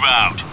move out.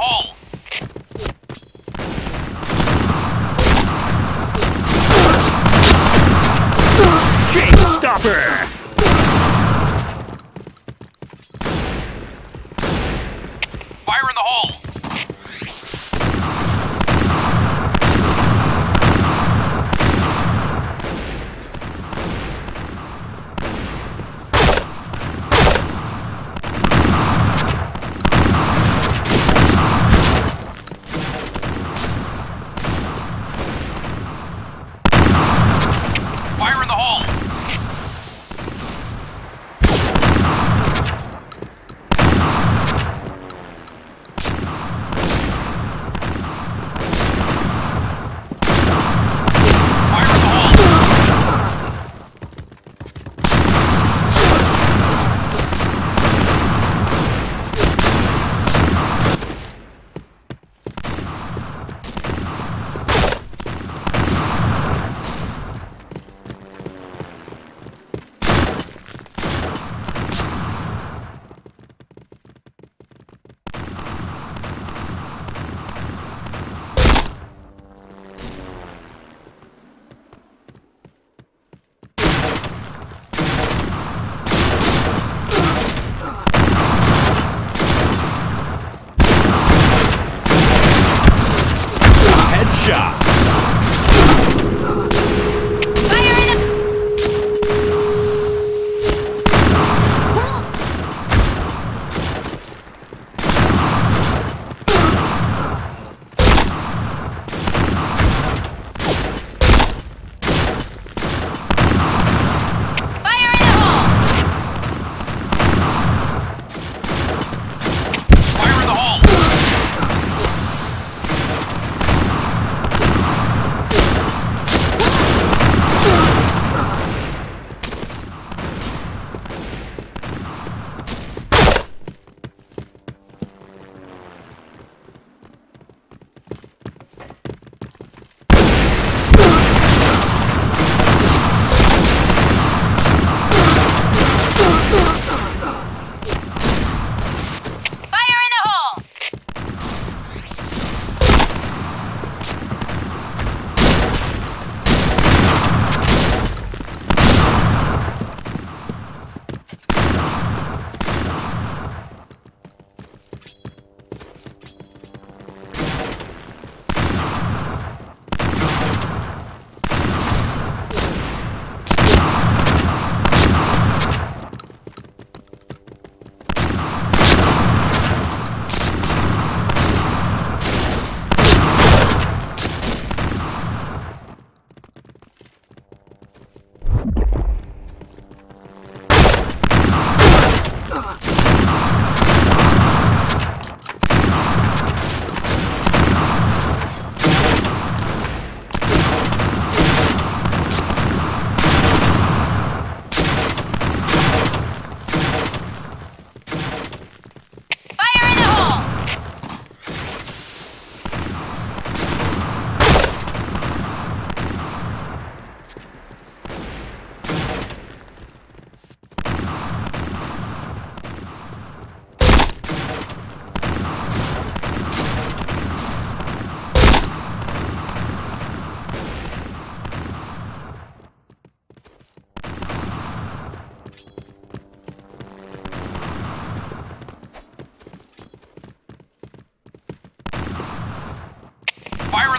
hole! Chain stopper!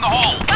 The hole!